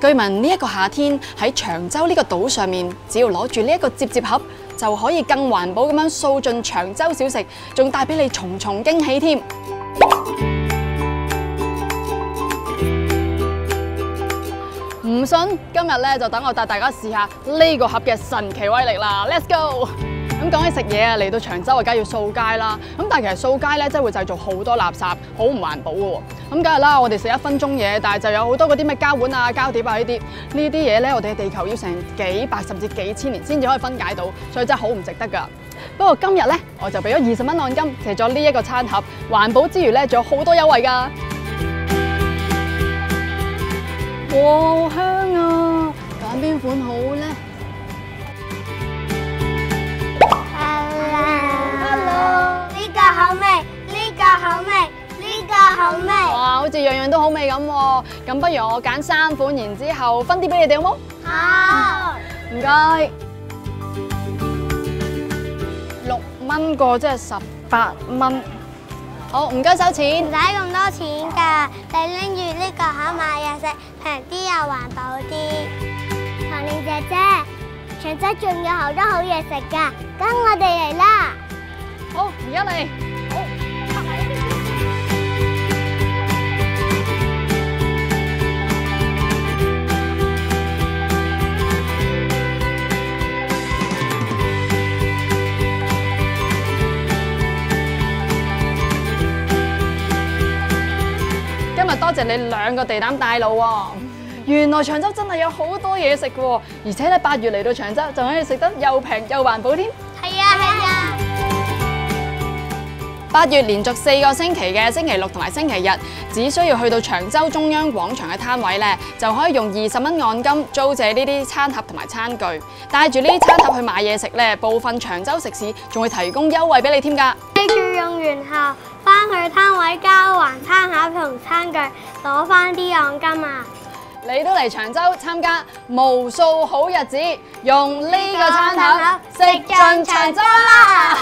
據聞呢一個夏天喺長洲呢個島上面，只要攞住呢一個接接盒，就可以更環保咁樣掃盡長洲小食，仲帶俾你重重驚喜添。唔信，今日咧就等我帶大家試下呢個盒嘅神奇威力啦！Let's go！咁講起食嘢啊，嚟到長洲啊，梗係要掃街啦。咁但係其實掃街咧，真係會製造好多垃圾，好唔環保嘅喎。咁梗係啦，我哋食一分鐘嘢，但係就有好多嗰啲咩膠碗啊、膠碟啊呢啲，呢啲嘢咧，我哋嘅地球要成幾百甚至幾千年先至可以分解到，所以真係好唔值得㗎。不過今日咧，我就俾咗二十蚊按金，借咗呢一個餐盒，環保之餘咧，仲有好多優惠㗎。哇，好香啊！揀邊款好咧？好味。哇，好似樣樣都好味咁喎。咁不如我揀三款，然之後分啲俾你哋好冇？好，唔該。六蚊個即係十八蚊。好，唔該收唔。使咁多錢㗎，你拎住呢個盒買嘢食，平啲又環保啲。唐玲姐姐，長洲仲有好多好嘢食㗎，跟我哋嚟啦！好，而家嚟。今日多谢你兩個地膽帶路喎。原來長洲真係有好多嘢食嘅喎，而且咧八月嚟到長洲，仲可以食得又平又環保添。係啊係啊，八月連續四個星期嘅星期六同埋星期日，只需要去到長洲中央廣場嘅攤位咧，就可以用二十蚊按金租借呢啲餐盒同埋餐具，帶住呢啲餐盒去買嘢食咧，部分長洲食肆仲會提供優惠俾你添㗎。記住用完後翻去攤位交還餐盒同餐具，攞翻啲按金啊！你都嚟長洲參加無數好日子，用呢個餐盒食盡長洲啦！